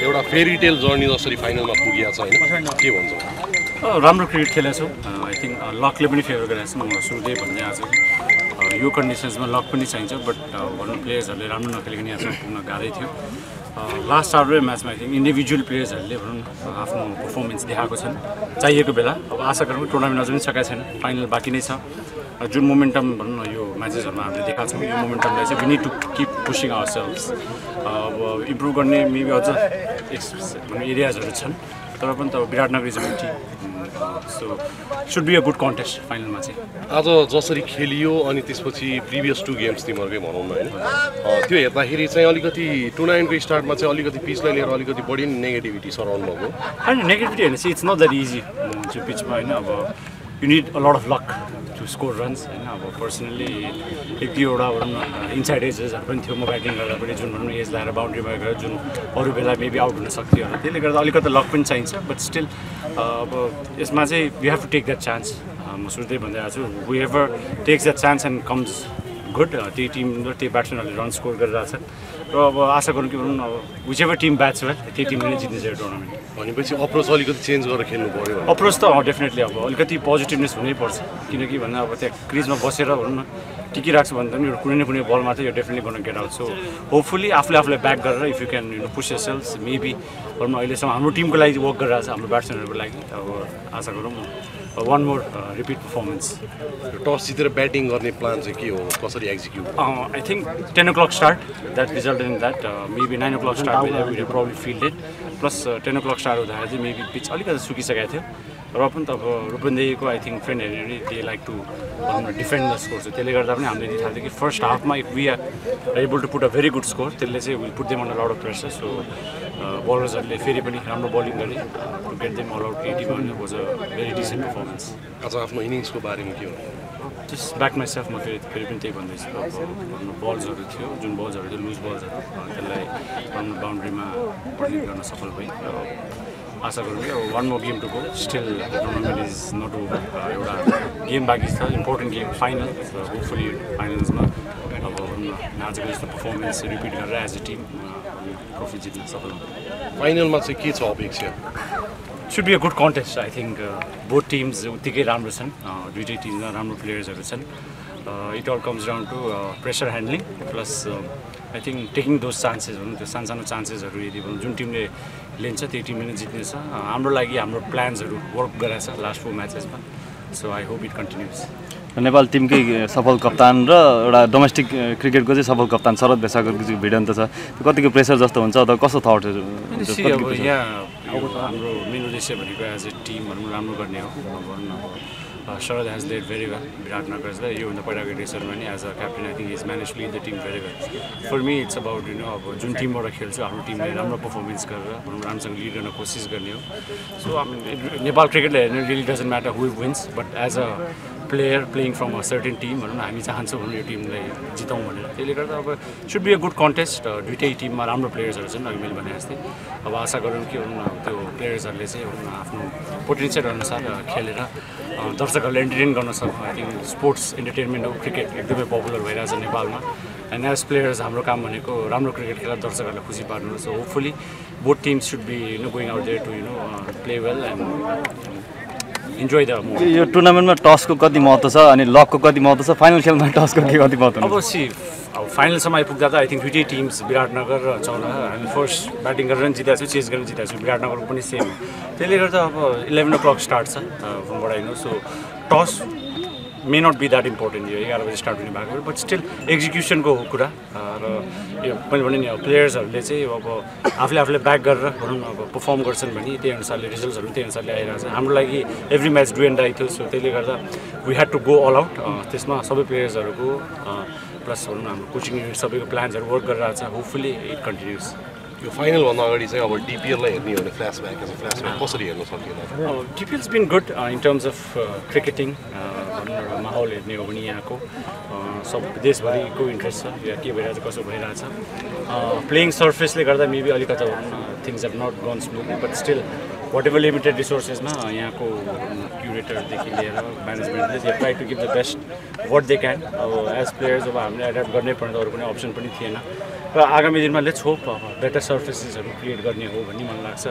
एउटा fairy tale journey जसरी फाइनलमा पुगिएको छ होइन के भन्छ? राम्रो क्रिकेट खेलेको छौँ आई थिङ्क लकले पनि फेभर गरेको छ म सुरुदेखि भन्दै आएको छु अ, यो कन्डिसन्समा लक पनि चाहिन्छ बट भनौँ प्लेयर्सहरूले राम्रो नखेलिकन यहाँसम्म पुग्न गाह्रै थियो। लास्ट आवर म्याचमा आई थिङ्क इन्डिभिजुअल प्लेयर्सहरूले भनौँ आफ्नो पर्फर्मेन्स देखाएको छन्। चाहिएको बेला। अब आशा गरौँ टुर्नामेन्ट अझै पनि सकेका छैन। फाइनल बाँकी नै छ। जुन मोमेन्टम भनौँ न यो म्याचेसहरूमा हामीले देखाएको छौँ यो मोमेन्टमलाई चाहिँ we need to keep pushing ourselves अब इम्प्रुभ गर्ने मेबी अझ एरियाजहरू छन् तर पनि त अब Biratnagar is team so should be a good contest फाइनलमा चाहिँ आज जसरी खेलियो अनि त्यसपछि प्रिभियस टु गेम्स तिमीहरूकै भनौँ न होइन? त्यो हेर्दाखेरि चाहिँ अलिकति टुर्नामेन्टको स्टार्टमा चाहिँ अलिकति पिचलाई लिएर अलिकति बढी नेगेटिभिटी सराउनु भएको। होइन नेगेटिभिटी होइन इट्स नट द्याट इजी त्यो पिचमा होइन अब you need a lot of luck to score runs होइन? अब पर्सनल्ली एक दुईवटा भनौँ न इन्साइड एजेसहरू पनि थियो म ब्याटिङ गर्दा पनि जुन भनौँ एज लगाएर बााउन्ड्रीमा गएर जुन अरू बेला मेबी आउट हुन सक्थ्यो होला। त्यसले गर्दा अलिकति लक पनि चाहिन्छ बट स्टिल अब यसमा चाहिँ you have to take that chance म सुरुदै भन्दै आएको छु whoever takes that chance and comes good त्यही टिम र त्यही ब्याट्सम्यानहरूले रन स्कोर गरिरहेको छ र अब आशा गरौँ कि भनौँ न अब whichever team bats well त्यही टिमले नै जित्नेछ यो टुर्नामेन्ट भनेपछि अप्रोच अलिकति चेन्ज गरेर खेल्नु पऱ्यो अप्रोच त डेफिनेटली अब अलिकति पोजिटिभनेस हुनैपर्छ किनकि भन्दा अब त्यहाँ क्रिजमा बसेर भनौँ न टिकिरहेको छ भने त नि यो कुनै न कुनै बलमा चाहिँ यो डेफिनेटली गर्न गेट आउट सो होपफुली आफूले आफूलाई ब्याक गरेर if you can you know push selves maybe भनौँ न अहिलेसम्म हाम्रो टिमको लागि वर्क गरिरहेको छ हाम्रो ब्याट्सम्यानहरूको लागि। अब आशा गरौँ one more repeat performance toss जितेर ब्याटिङ गर्ने प्लान चाहिँ के हो? कसरी execute I think ten o'clock start that result in that maybe nine o'clock start will problem fielded plus ten o'clock start हुँदाखेरि चाहिँ मेबी पिच अलिकति सुकिसकेको थियो। र पनि त अब रूपन्देहीको आई थिङ्क फ्रेन्ड हेऱ्यो दे लाइक टु भनौँ डिफेन्ड द स्कोर चाहिँ त्यसले गर्दा पनि हामीले थाहा थियो कि first हाफमा if we are able to put a very good score त्यसले चाहिँ will put them on lot of pressure so बलर्सहरूले फेरि पनि राम्रो बलिङ गरे। To get them all out eighty one was a very decent performance आज आफ्नो इनिङ्सको बारेमा के हो? जस्ट ब्याक माइ म फेरि फेरि पनि त्यही भन्दैछु अब बल्सहरू थियो जुन बल्सहरू थियो लुज बल्सहरू त्यसलाई भनौँ न बााउन्ड्रीमा बलिङ गर्न सफल भएँ र आशा गरौँ कि अब one more game to go still tournament is not over एउटा गेम बाँकी छ इम्पोर्टेन्ट गेम फाइनल होपफुली फाइनल्समा अब आजको जस्तो पर्फर्मेन्स रिपिट गरेर एज अ टिम ट्रफी जित्न सफल फाइनलमा चाहिँ के छ अपेक्षा should be a good contest I think both teams उत्तिकै राम्रो छन् दुइटै टिममा राम्रो प्लेयर्सहरू छन् it all comes down to pressure handling plus I think taking those chances भनौँ त्यो सानो सानो चान्सेसहरू यदि भनौँ जुन टिमले लिन्छ त्यही टिमले नै जित्नेछ हाम्रो लागि हाम्रो प्लान्सहरू वर्क गराएको छ last four म्याचेसमा so I hope it continues Nepal टिमकै सफल कप्तान र एउटा डोमेस्टिक क्रिकेटको चाहिँ सफल कप्तान शरद भेषाको चाहिँ भिडियो त छ। त्यो कतिको प्रेसर जस्तो हुन्छ अथवा कस्तो अब pressure? यहाँ हाम्रो मेन उद्देश्य भनेको एज ए टिम भनौँ राम्रो गर्ने हो। भनौँ न Sharad has led very well विराटनगरलाई योभन्दा पहिलाको रेसरमा नि as a captain I think is manage lead the team very well for me it's about you know अब जुन टिमबाट खेल्छु हाम्रो टिमले राम्रो पर्फर्मेन्स गरेर भनौँ राम्रोसँग लिड गर्न कोसिस गर्ने हो। सो नेपाल क्रिकेटले हेर्ने really doesn't matter who wins but as a player playing from a certain team भनौँ न हामी चाहन्छौँ भनौँ यो टिमलाई जिताउँ भनेर। त्यसले गर्दा अब should be a good contest दुइटै टिममा राम्रो प्लेयर्सहरू छन् अघि मैले भने जस्तै। अब आशा गरौँ कि भनौँ न त्यो प्लेयर्सहरूले चाहिँ आफ्नो पोटेन्सियल अनुसार खेलेर अ, दर्शकहरूलाई इन्टरटेन गर्न सक्छ। आई थिङ्क स्पोर्ट्स इन्टरटेनमेन्ट हो क्रिकेट एकदमै पपुलर भइरहेछ नेपालमा। एन्ड एज प्लेयर्स हाम्रो काम भनेको राम्रो क्रिकेट खेलेर दर्शकहरूलाई खुसी पार्नु so hopefully both teams should be you know going out there to you know play well and enjoy the यो टुर्नामेन्टमा टसको कति महत्त्व छ अनि लकको कति महत्त्व छ? फाइनल खेलमा टसको के कति महत्त्व अब सी अब फाइनलसम्म आइपुग्दा त आई थिङ्क दुइटै टिम्स विराटनगर र चौरा। हामी फर्स्ट ब्याटिङ गरेर पनि जिताएको छु चेस गरेर जिताएको छु। विराटनगरको पनि सेम हो त्यसले गर्दा अब इलेभेन ओ क्लक स्टार्ट छ फ्रमबाट so toss may not be that important यो एघार बजी स्टार्ट हुने भएको बट स्टिल एक्जिक्युसनको कुरा अ, र यो मैले भने नि अब प्लेयर्सहरूले चाहिँ अब आफूले आफूले ब्याक गरेर भनौँ न अब पर्फर्म गर्छन् भने त्यही अनुसारले रिजल्ट्सहरू त्यही अनुसारले आइरहेको छ हाम्रो लागि every match do and die थियो सो त्यसले गर्दा we had to go all out त्यसमा सबै प्लेयर्सहरूको प्लस भनौँ न हाम्रो कोचिङ सबैको प्लान्सहरू वर्क गरिरहेको छ होपफुली इट कन्टिन्युस यो फाइनलभन्दा अगाडि चाहिँ अब डिपिएललाई हेर्ने हो भने फ्ल्यासब्याक एज अ फ्ल्यासब्याक कसरी हेर्न सकिएला DPLs been good in terms of cricketing भनौँ माहौल हेर्ने हो भने यहाँको uh, सब देशभरिको इन्ट्रेस्ट छ यहाँ के भइरहेछ कसो भइरहेछ। प्लेइङ सर्फेसले गर्दा मेबी अलिकति things have not gone smoothly but still whatever limited रिसोर्सेसमा यहाँको क्युरेटरदेखि लिएर म्यानेजमेन्टले they try to give the best what they can अब एज प्लेयर्स अब हामीले एड्याप्ट गर्नै पर्ने अरू कुनै अप्सन पनि थिएन। र आगामी दिनमा लेट्स होप अब बेटर सर्फेसेसहरू क्रिएट गर्ने हो भन्ने मलाई लाग्छ।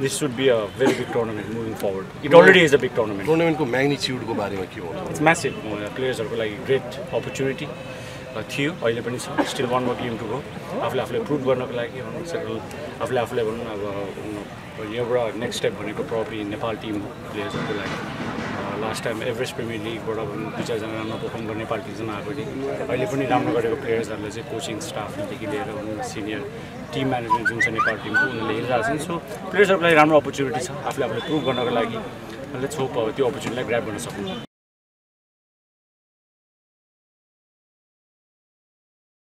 This should be a very big tournament moving forward it already is a big tournament टुर्नामेन्टको म्याग्निच्युडको बारेमा के भन्नु इट्स म्यासिभ प्लेयर्सहरूको लागि ग्रेट अपर्च्युनिटी थियो अहिले पनि छ। स्टिल वान टु गो आफूले आफूलाई प्रुभ गर्नको लागि भनौँ सेटल आफूले आफूलाई भनौँ अब यहाँबाट नेक्स्ट स्टेप भनेको प्रब्ली नेपाल टिम हो प्लेयर्सहरूको लागि लास्ट टाइम एभरेस्ट प्रिमियर लिगबाट भनौँ दुई चारजना राम्रो पर्फर्म गर्ने नेपाल टिमसँग आएको थिएँ अहिले पनि राम्रो गरेको प्लेयर्सहरूले चाहिँ कोचिङ स्टाफदेखि लिएर भनौँ सिनियर टिम म्यानेजमेन्ट जुन छ नेपाल टिमको उनीहरूले हेरिरहेको छन्। सो प्लेयर्सहरूको लागि राम्रो अपर्च्युनिटी छ। आफूले आफूलाई प्रुभ गर्नको लागि। होप अब त्यो अपर्च्युनिटीलाई ग्राप गर्न सक्नु